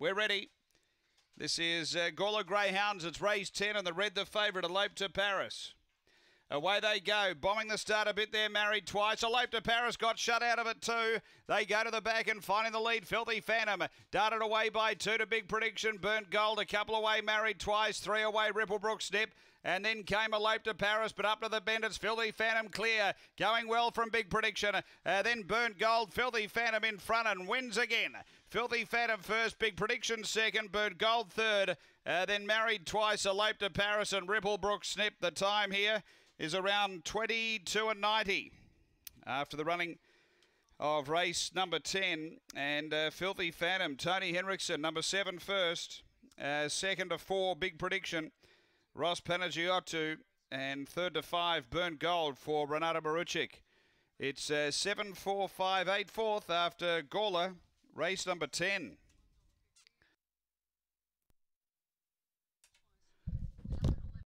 We're ready. This is uh, Gawler Greyhounds. It's race 10 and the red the favourite, Elope to Paris. Away they go, bombing the start a bit there, married twice. Elope to Paris got shut out of it too. They go to the back and finding the lead. Filthy Phantom darted away by two to Big Prediction. Burnt Gold, a couple away, married twice. Three away, Ripplebrook Snip. And then came Elope to Paris, but up to the bend, it's Filthy Phantom clear. Going well from Big Prediction. Uh, then Burnt Gold, Filthy Phantom in front and wins again. Filthy Phantom first, Big Prediction second, Burnt Gold third. Uh, then married twice, Elope to Paris and Ripplebrook Snip. The time here is around 22 and 90 after the running of race number 10 and uh, Filthy Phantom. Tony Henriksen, number 7 first. Uh, second to 4, Big Prediction. Ross Panagiotto. And third to 5, Burnt Gold for Renato Maruchik. It's uh, 7 4 5 8 fourth after Gawler, race number 10.